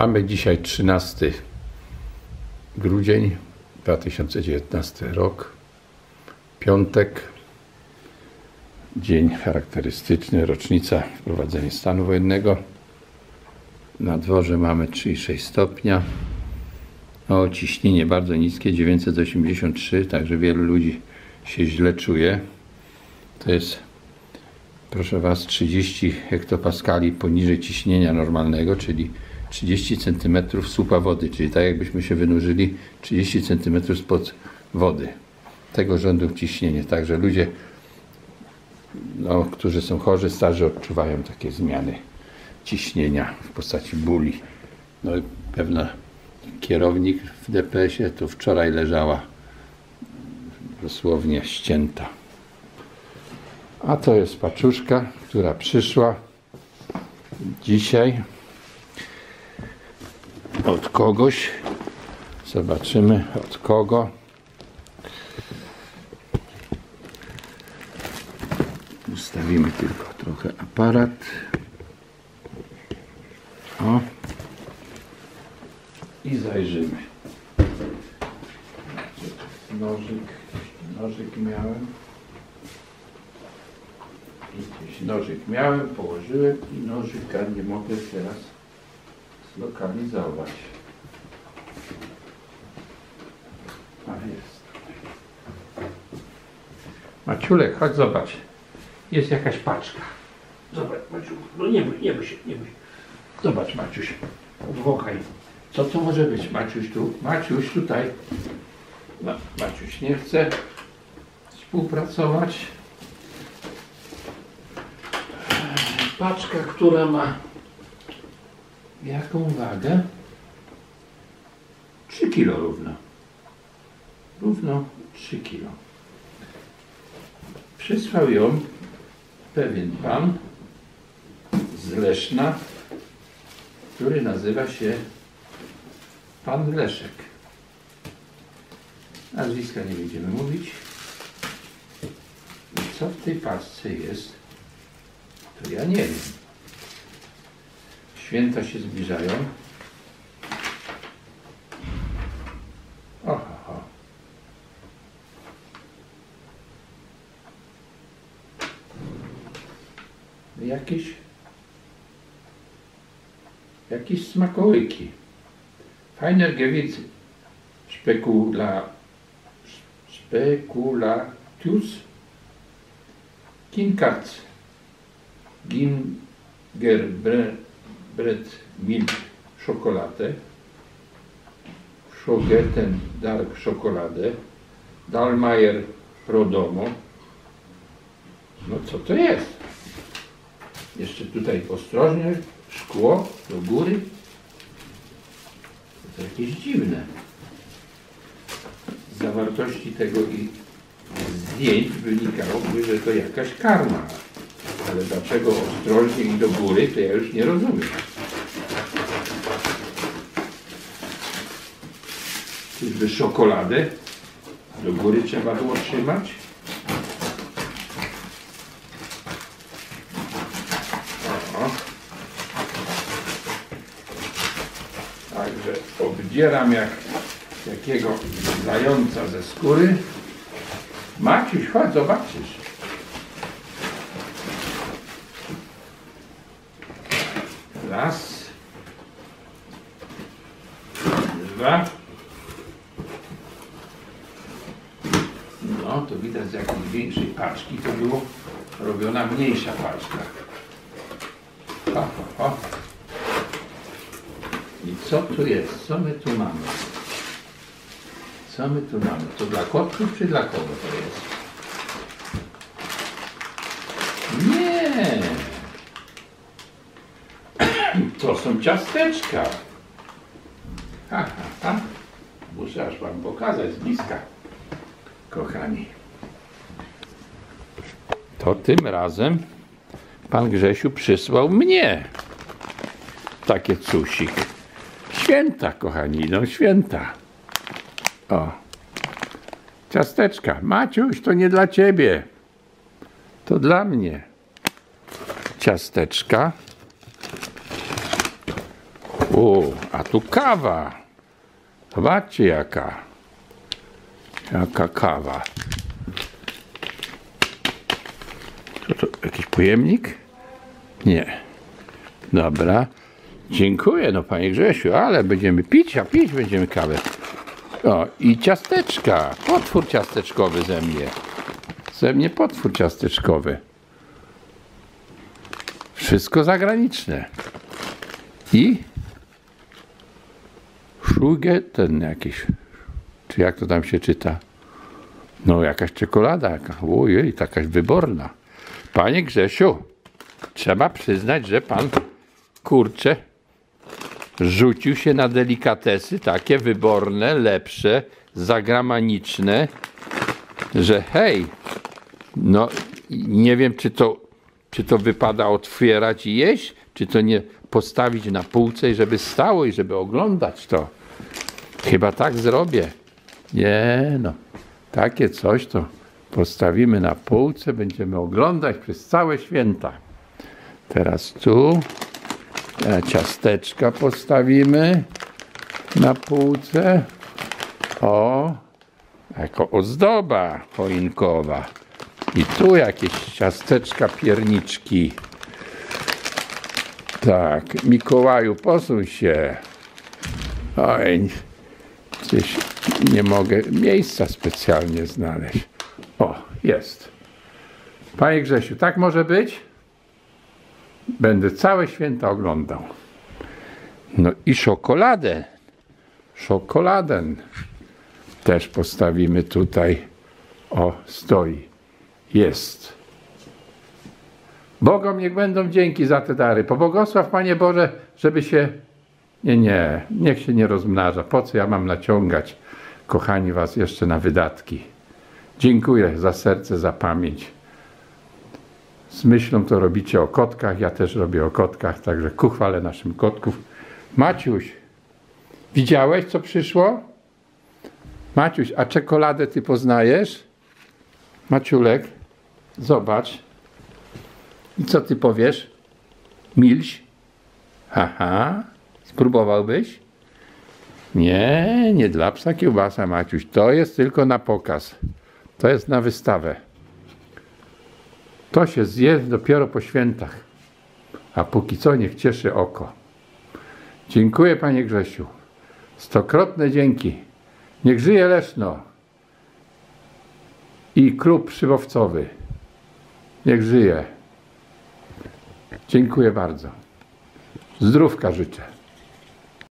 Mamy dzisiaj 13 grudzień 2019 rok, piątek, dzień charakterystyczny, rocznica wprowadzenia stanu wojennego. Na dworze mamy 3,6 stopnia. O, ciśnienie bardzo niskie, 983, także wielu ludzi się źle czuje. To jest, proszę Was, 30 hektopaskali poniżej ciśnienia normalnego, czyli 30 cm słupa wody, czyli tak jakbyśmy się wynurzyli 30 cm spod wody. Tego rzędu ciśnienie. Także ludzie, no, którzy są chorzy, starzy, odczuwają takie zmiany ciśnienia w postaci bóli. No i pewna kierownik w DPS-ie tu wczoraj leżała dosłownie ścięta. A to jest paczuszka, która przyszła dzisiaj od kogoś. Zobaczymy od kogo. Ustawimy tylko trochę aparat. O. I zajrzymy. Nożyk, nożyk miałem. Gdzieś nożyk miałem, położyłem i nożyka nie mogę teraz zlokalizować. A jest. Maciulek, chodź zobacz. Jest jakaś paczka. Zobacz, Maciu, no nie bój, nie bój się, nie bój się. Zobacz, Maciuś, odwokaj. Co to może być, Maciuś tu? Maciuś tutaj. No, Maciuś nie chce współpracować. Paczka, która ma jaką wagę? 3 kilo równo. Równo 3 kilo. Przysłał ją pewien pan z Leszna, który nazywa się pan Leszek. Nazwiska nie będziemy mówić. I co w tej paczce jest, to ja nie wiem. Święta się zbliżają. Oho, ho. Jakieś smakołyki. Feiner Gewitz spekula, spekulatius Kinkarts Gingerbread Milk Schokoladę Schogeten Dark Schokoladę Dalmayer Prodomo no co to jest? Jeszcze tutaj ostrożnie szkło do góry to jakieś dziwne z zawartości tego i zdjęć wynikałoby, że to jakaś karma ale dlaczego ostrożnie i do góry, to ja już nie rozumiem. Czyżby szokoladę do góry trzeba było trzymać? Także obdzieram jak jakiego zająca ze skóry. Maciuś, chodź, zobaczysz. Raz. Dwa. No, to widać z jakiejś większej paczki to było robiona mniejsza paczka. O, o. I co tu jest? Co my tu mamy? Co my tu mamy? To dla kotków czy dla kogo to jest? Nie! To są ciasteczka. Ha, ha, ha. Muszę aż wam pokazać z bliska, kochani. To tym razem pan Grzesiu przysłał mnie takie cusik. Święta, kochani, no święta. O. Ciasteczka. Maciuś, to nie dla ciebie. To dla mnie. Ciasteczka. O, a tu kawa. Zobaczcie jaka. Jaka kawa. Co to, jakiś pojemnik? Nie. Dobra. Dziękuję, no panie Grzesiu, ale będziemy pić, a pić będziemy kawę. O, i ciasteczka. Potwór ciasteczkowy ze mnie. Ze mnie potwór ciasteczkowy. Wszystko zagraniczne. I szugę, ten jakiś, czy jak to tam się czyta? No jakaś czekolada, jaka, ojej, takaś wyborna. Panie Grzesiu, trzeba przyznać, że pan, kurczę, rzucił się na delikatesy takie wyborne, lepsze, zagramaniczne, że hej, no nie wiem, czy to, czy to wypada otwierać i jeść, czy to nie postawić na półce i żeby stało i żeby oglądać to. Chyba tak zrobię. Nie no, takie coś to postawimy na półce, będziemy oglądać przez całe święta. Teraz tu e, ciasteczka postawimy na półce. O, jako ozdoba choinkowa. I tu jakieś ciasteczka pierniczki. Tak, Mikołaju, posuń się. Oj, gdzieś nie mogę miejsca specjalnie znaleźć. O, jest. Panie Grzesiu, tak może być? Będę całe święta oglądał. No i czekoladę. Czekoladę też postawimy tutaj. O, stoi. Jest. Bogom niech będą dzięki za te dary. Pobłogosław, Panie Boże, żeby się... Nie, nie, niech się nie rozmnaża. Po co ja mam naciągać, kochani, Was jeszcze na wydatki? Dziękuję za serce, za pamięć. Z myślą to robicie o kotkach, ja też robię o kotkach, także ku chwale naszym kotków. Maciuś, widziałeś, co przyszło? Maciuś, a czekoladę Ty poznajesz? Maciulek, zobacz. I co ty powiesz? Milś? Haha, spróbowałbyś? Nie, nie dla psa kiełbasa, Maciuś. To jest tylko na pokaz. To jest na wystawę. To się zje dopiero po świętach. A póki co niech cieszy oko. Dziękuję, panie Grzesiu. Stokrotne dzięki. Niech żyje Leszno i klub przywowcowy. Niech żyje. Dziękuję bardzo. Zdrówka życzę.